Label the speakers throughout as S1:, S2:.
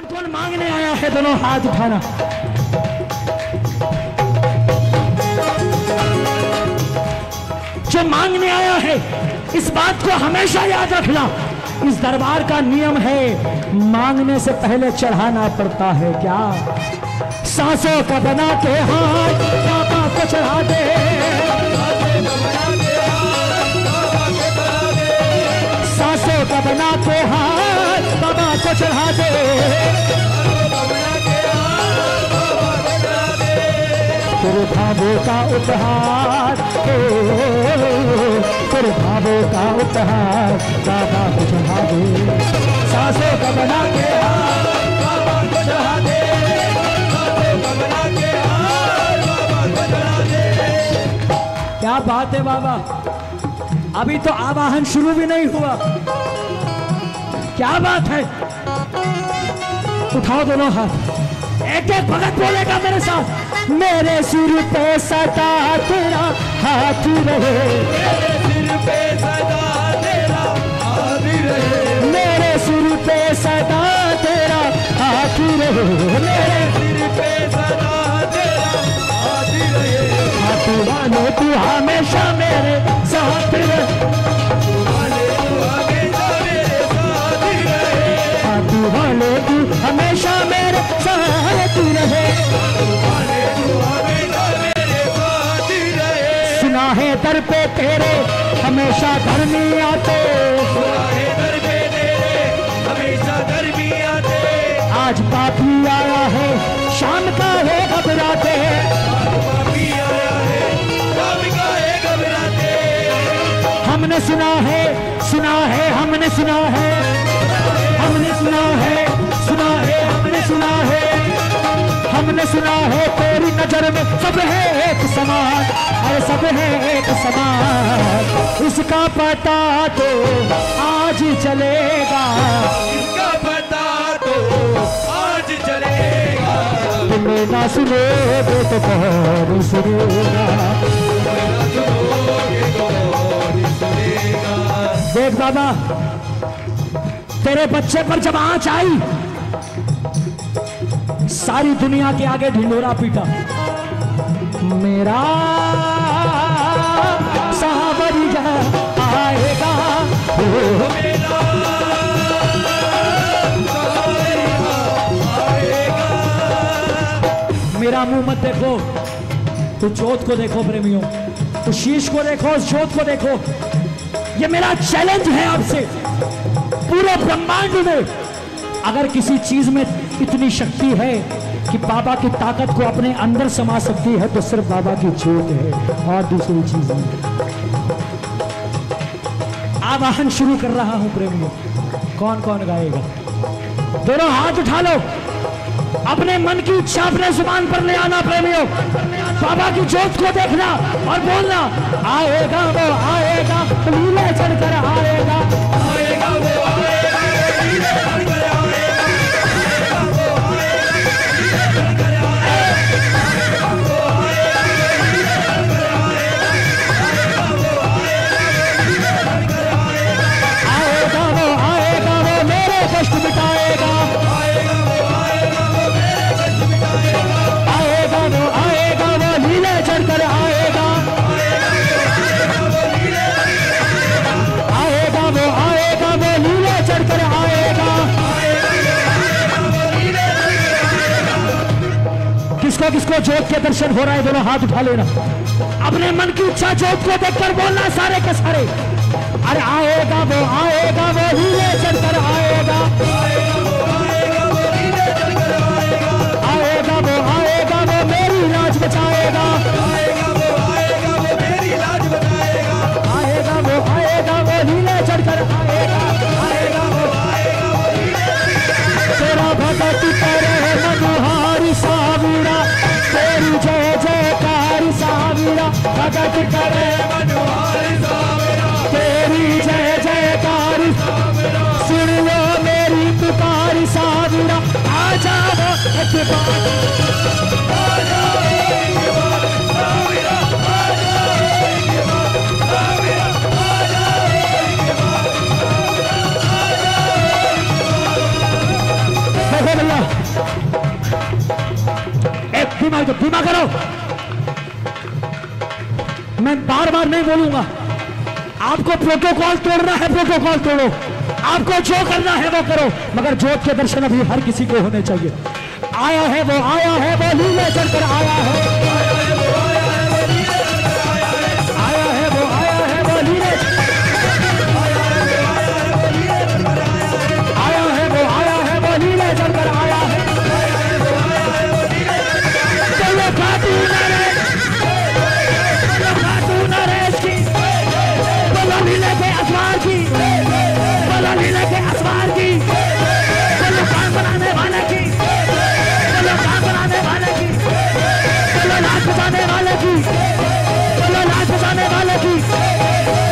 S1: कौन कौन मांगने आया है दोनों हाथ उठाना? जो मांगने आया है, इस बात को हमेशा याद रखना। इस दरबार का नियम है, मांगने से पहले चढ़ाना पड़ता है क्या? सांसों का बना के हाथ बाबा को चढ़ा दे सांसों का बना के हाथ को चढ़ा दे तेरे का उपहार तेरे भावों का उपहार, बाबा को चढ़ा दे। सांसों का बना को चढ़ा दे क्या बात है बाबा। अभी तो आवाहन शुरू भी नहीं हुआ। क्या बात है? उठाओ दोनों हाथ। एक एक भगत बोलेगा मेरे साथ मेरे सिर पे सदा तेरा हाथ रहे
S2: मेरे सिर पे सदा तेरा हाथ रहे
S1: मेरे सिर पे सदा तेरा हाथ रहे। मेरे
S2: सिर पे सदा तेरा हाथ रहे।
S1: हाथ वाले, तू हमेशा मेरे साथ रहे। दर पे तेरे हमेशा घर नहीं आते।
S2: दर पे तेरे हमेशा गर्मी आते।
S1: आज पापी आया है शाम का है घबराते।
S2: पापी आया है शाम का है घबराते।
S1: हमने सुना है सुना है हमने सुना है। हमने सुना है सुना है तेरी नज़र में सब है एक समान अरे सब है एक समान इसका पता तो आज चलेगा।
S2: इसका पता तो आज चलेगा।
S1: तुम्हें ना सुनोगे तो कौन सुनेगा
S2: तो सुनेगा।
S1: देख बाबा तेरे बच्चे पर जब आँच आई सारी दुनिया के आगे ढिंडोरा पीटा। मेरा सावरिया आएगा। मेरा मुँह मत देखो। तो जोत को देखो प्रेमियों। तो शीश को देखो जोत को देखो। ये मेरा चैलेंज है आपसे। पूरे ब्रह्मांड में अगर किसी चीज़ में इतनी शक्ति है कि बाबा की ताकत को अपने अंदर समा सकती है तो सिर्फ़ बाबा की जोत है और दूसरी चीज़ नहीं। आवाहन शुरू कर रहा हूँ प्रेमियों कौन कौन गाएगा? दोनों हाथ उठा लो। अपने मन की इच्छा अपने ज़ुबान पर ले आना प्रेमियों। बाबा की जोत को देखना और बोलना, आएगा वो, आएगा। चढ़कर आएगा। हो रहा है दोनों हाथ उठा लेना। अपने मन की इच्छा जोत को देखकर बोलना सारे के सारे। अरे आएगा वो आएगा वो, हीरे चढ़कर आएगा आएगा। सत जय जयकार मेरी पुकार सावरा आ जाओ दिमाग दिमाग करो मैं बार बार नहीं बोलूँगा। आपको प्रोटोकॉल तोड़ना है प्रोटोकॉल तोड़ो। आपको जो करना है, वो करो। मगर जोत के दर्शन अभी हर किसी को होने चाहिए। आया है वो, आया है वो, लीले लेकर आया आया है। बचाने वाले की।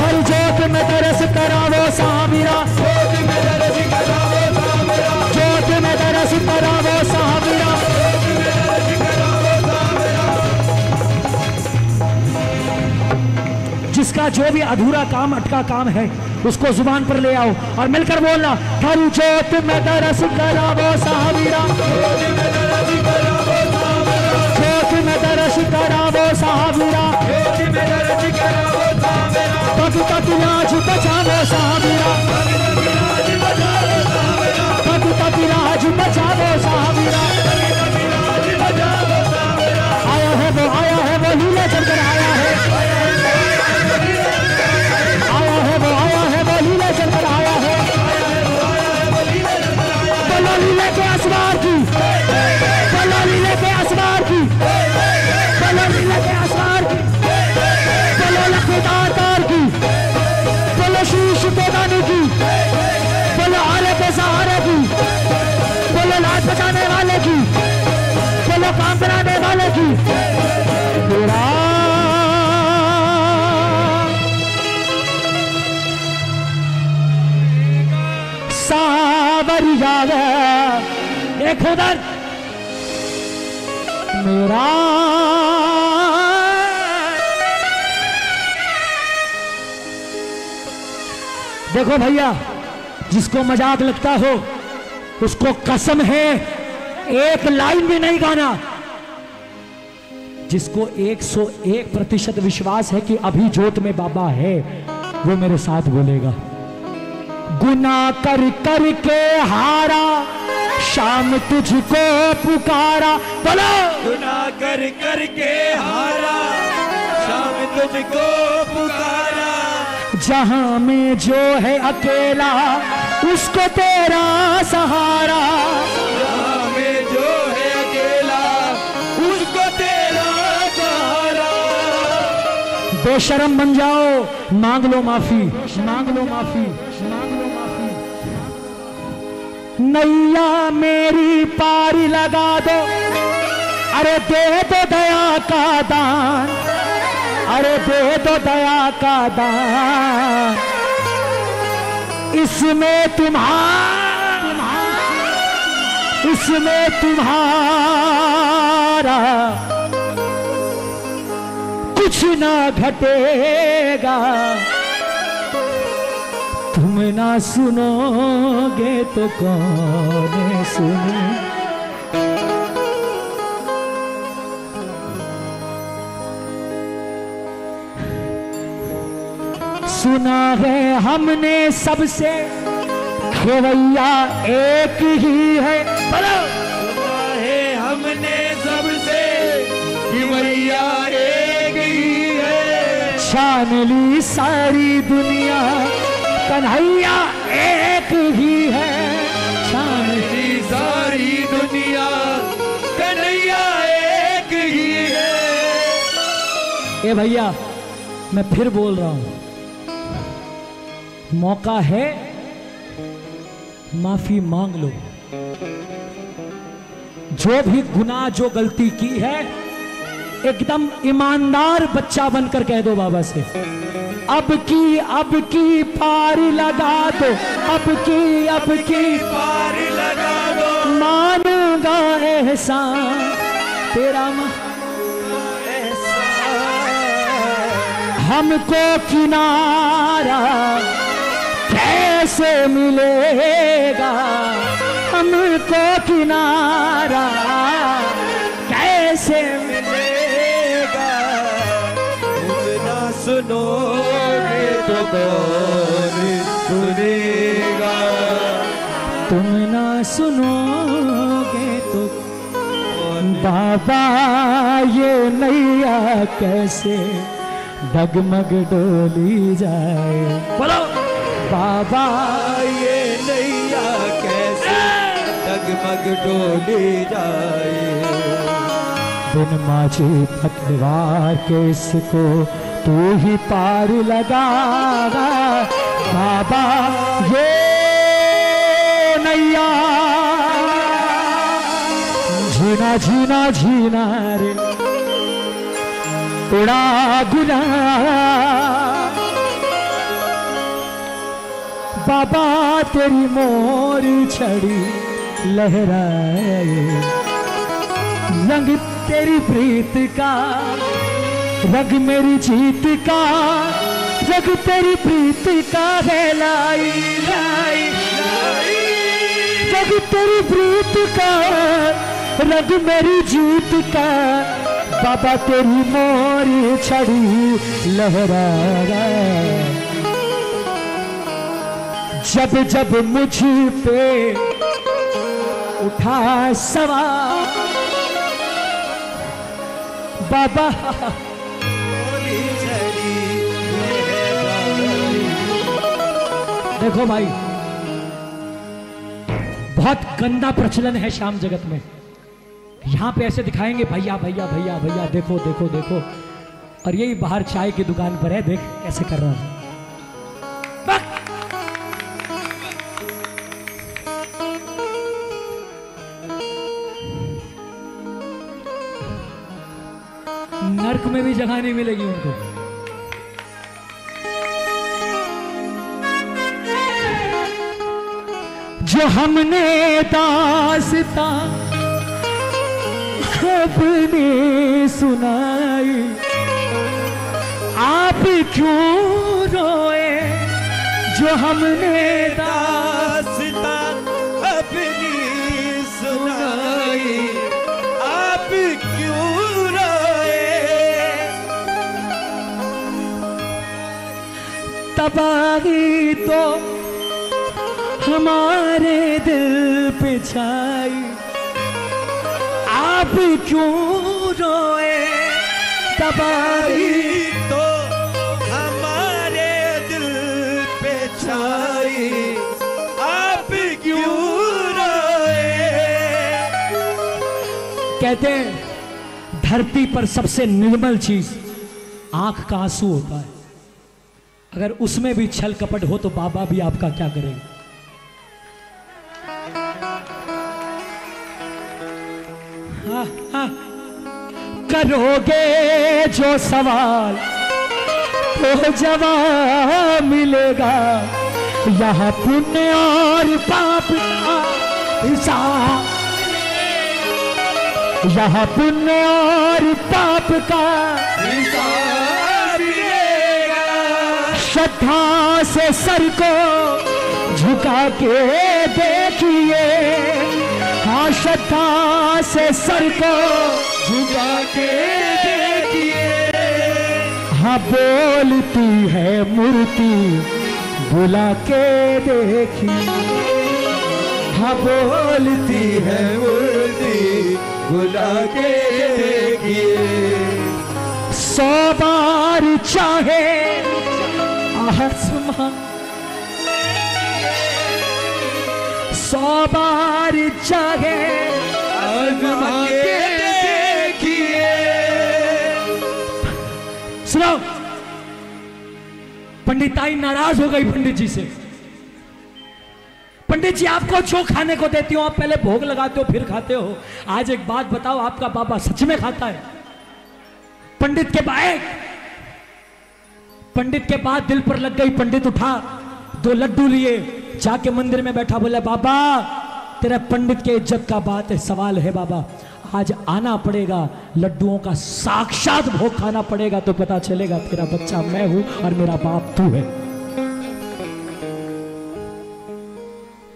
S1: और जोत में तरस करावो सामीरा जोत में तरस करावो सामीरा जिसका जो भी अधूरा काम, अटका काम है, उसको ज़ुबान पर ले आओ और मिलकर बोलना, थारी जोत में दरस करावो सावीरा जोत में दरस करावो सावीरा तक लाज बचावो एक उधर। मेरा देखो भैया, जिसको मज़ाक लगता हो, उसको कसम है, एक लाइन भी नहीं गाना। जिसको 101 प्रतिशत विश्वास है कि अभी जोत में बाबा है, वो मेरे साथ बोलेगा गुना कर कर के हारा। शाम तुझको पुकारा बोलो।
S2: गुना कर करके हारा शाम तुझको पुकारा।
S1: जहाँ में जो है अकेला उसको तेरा सहारा।
S2: हमें जो है अकेला उसको तेरा सहारा।
S1: बेशरम बन जाओ मांग लो माफ़ी मांग लो माफ़ी। नैया मेरी पारी लगा दो। अरे दे दो दया का दान। अरे दे दो दया का दान। इसमें तुम्हारा इसमें तुम्हारा कुछ ना घटेगा। तुम ना सुनोगे तो कौन सुने? सुना है हमने सबसे खेवैया एक ही है। बोलो।
S2: सुना है हमने सबसे मैया एक ही है।
S1: छान ली सारी दुनिया। कन्हैया एक ही है।
S2: सारी दुनिया कन्हैया एक ही है।
S1: ए भैया मैं फिर बोल रहा हूँ। मौका है माफ़ी मांग लो। जो भी गुनाह जो गलती की है एकदम ईमानदार बच्चा बनकर कह दो बाबा से। अब की अब की पारी लगा दो। अब की अब की
S2: पार लगा दो।
S1: मानूँगा एहसान, तेरा हमको किनारा कैसे मिलेगा? हमको किनारा बाबा ये नैया कैसे डगमग डोली जाए? बोलो। बाबा
S2: ये नैया कैसे डगमग डोली जाए?
S1: बिन माझी पतवार के इसको तू ही पार लगा बाबा ये नैया झीना झीना झीना रे। उड़ा गुना। बाबा तेरी मोर छड़ी लहराए। रंग तेरी प्रीत का, रंग मेरी जीत का, रंग तेरी प्रीत का है लाई लाई रंग तेरी प्रीत का रंग मेरी जीत का बाबा तेरी मोरी छड़ी लहरा जब जब मुझ पे उठा सवार बाबा। देखो भाई, बहुत गंदा प्रचलन है शाम जगत में यहाँ पे ऐसे दिखाएँगे, भैया भैया भैया भैया, देखो देखो देखो। और यही बाहर चाय की दुकान पर है, देख कैसे कर रहा है! नर्क में भी जगह नहीं मिलेगी उनको। जो हमने दासता अपने सुनाई। आप क्यों रोए जो हमने दास
S2: दास्ता अपनी सुनाई? आप क्यों रोए?
S1: तबाही तो हमारे दिल पे छाई। आप क्यों रोए?
S2: आई तो हमारे दिल पे छाई। आप क्यों रोए?
S1: कहते हैं, धरती पर सबसे निर्मल चीज़ आँख का आँसू होता है। अगर उसमें भी छल कपट हो तो बाबा भी आपका क्या करेंगे? करोगे जो सवाल तो जवाब मिलेगा। यहाँ पुण्य और पाप का हिसाब। यहाँ पुण्य और पाप का श्रद्धा से सर को झुका के देखिए। हाँ श्रद्धा से सर को
S2: झुका के देखिए।
S1: हाँ बोलती है मूर्ति बुला के देखिए। हाँ बोलती है
S2: मूर्ति बुला के देखिए।
S1: सौ बार चाहे आसमां सौ बार चाहे
S2: आजमा
S1: पंडिताई नाराज़ हो गई पंडित जी से। पंडित जी आपको जो खाने को देती हूँ, आप पहले भोग लगाते हो, फिर खाते हो। आज एक बात बताओ, आपका बाबा सच में खाता है? पंडित के बाद पंडित के बाद दिल पर लग गई, पंडित उठा, दो लड्डू लिए, जाके मंदिर में बैठा, बोला, बाबा, तेरा पंडित के इज़्ज़त का बात है, सवाल है, बाबा। आज आना पड़ेगा। लड्डुओं का साक्षात भोग खाना पड़ेगा तो पता चलेगा तेरा बच्चा मैं हूँ और मेरा बाप तू है।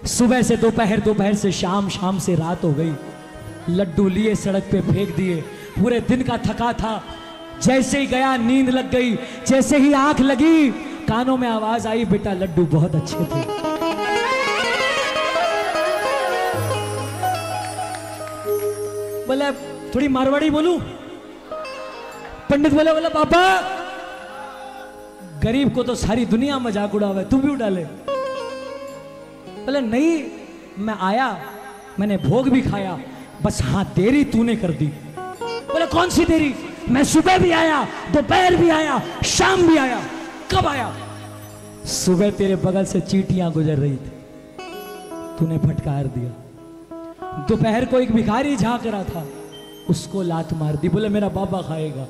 S1: सुबह से दोपहर दोपहर से शाम शाम से रात हो गई। लड्डू लिए, सड़क पे फेंक दिए। पूरे दिन का थका था। जैसे ही गया, नींद लग गई। जैसे ही आँख लगी, कानों में आवाज़ आई, बेटा लड्डू बहुत अच्छे थे। बोले, थोड़ी मारवाड़ी बोलू? पंडित बोले बोले पापा गरीब को तो सारी दुनिया मज़ाक उड़ावे तू भी उड़ाले बोले, नहीं, मैं आया, मैंने भोग भी खाया, बस हाँ देरी तूने कर दी। बोले, कौन सी देरी? मैं सुबह भी आया, दोपहर भी आया, शाम भी आया, कब आया? सुबह तेरे बगल से चीटियाँ गुजर रही थी, तूने फटकार दिया। दोपहर को एक भिखारी झाँक रहा था। उसको लात मार दी, बोले, मेरा बाबा खाएगा।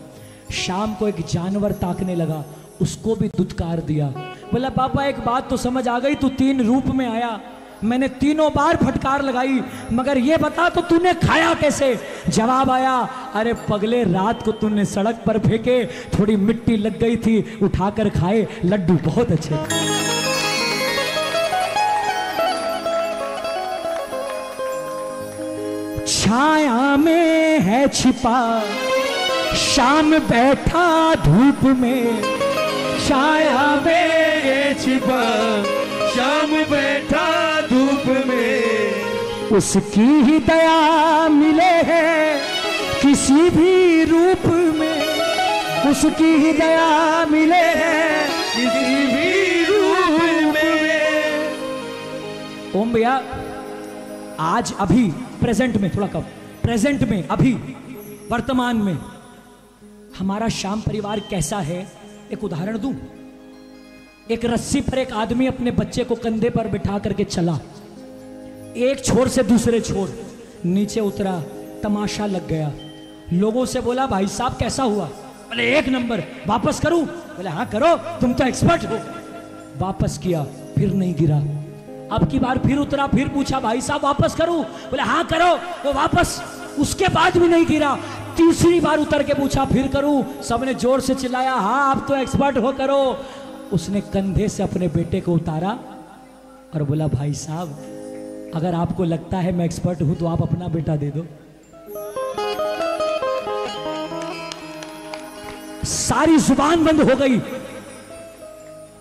S1: शाम को एक जानवर ताकने लगा, उसको भी दुत्कार दिया। बोला पापा एक बात तो समझ आ गई, तू तीन रूप में आया। मैंने तीनों बार फटकार लगाई, मगर ये बता तो तूने खाया कैसे? जवाब आया, अरे, पगले रात को तूने सड़क पर फेंके, थोड़ी मिट्टी लग गई थी, उठाकर खाए, लड्डू बहुत अच्छे थे। छाया में है छिपा। शाम बैठा धूप में। छाया में है
S2: छिपा। शाम बैठा धूप में।
S1: उसकी ही दया मिले है किसी भी रूप में। उसकी ही दया मिले है
S2: किसी भी रूप में।
S1: ओम भैया, आज अभी प्रेजेंट में, थोड़ा कम। प्रेजेंट में, अभी, वर्तमान में। हमारा श्याम परिवार कैसा है? एक उदाहरण दूँ? एक रस्सी पर एक आदमी अपने बच्चे को कंधे पर बिठा करके चला। एक छोर से दूसरे छोर। नीचे उतरा, तमाशा लग गया। लोगों से बोला, भाई साहब, कैसा हुआ? बोले, एक नंबर, वापस करूँ? बोले हाँ करो, तुम तो एक्सपर्ट हो। वापस किया, फिर नहीं गिरा। अब की बार फिर उतरा, फिर पूछा, भाई साहब, वापस करूँ? बोले हाँ करो। वो वापस उसके बाद भी नहीं गिरा। तीसरी बार उतर के पूछा, फिर करूँ? सबने ज़ोर से चिल्लाया हाँ आप तो एक्सपर्ट हो, करो। उसने कंधे से अपने बेटे को उतारा और बोला, भाई साहब, अगर आपको लगता है मैं एक्सपर्ट हूँ तो आप अपना बेटा दे दो। सारी ज़ुबान बंद हो गई।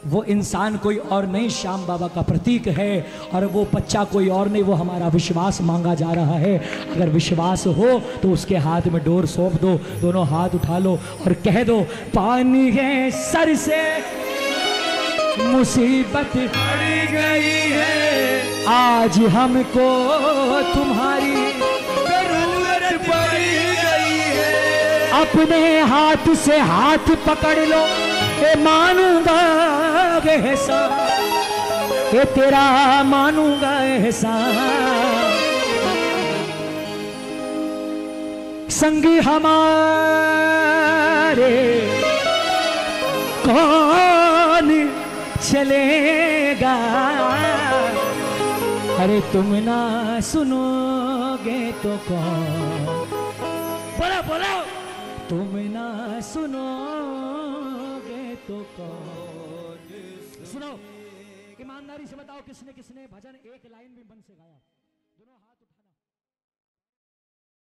S1: वो इंसान कोई और नहीं, श्याम बाबा का प्रतीक है और वो बच्चा कोई और नहीं, वो हमारा विश्वास मांगा जा रहा है। अगर विश्वास हो तो उसके हाथ में डोर सौंप दो, दोनों हाथ उठा लो और कह दो, पानी है सर से, मुसीबत
S2: पड़ गई है।
S1: आज हमको तुम्हारी
S2: ज़रूरत पड़ गई है।
S1: अपने हाथ से हाथ पकड़ लो ए ए तेरा मानूँगा एहसान संगी हमारे कौन चलेगा? अरे तुम ना सुनोगे तो कौन? बोलो बोलो। तुम ना सुनोगे तो कौन? सुनो ईमानदारी से बताओ किसने किसने भजन एक लाइन भी मन से गाया?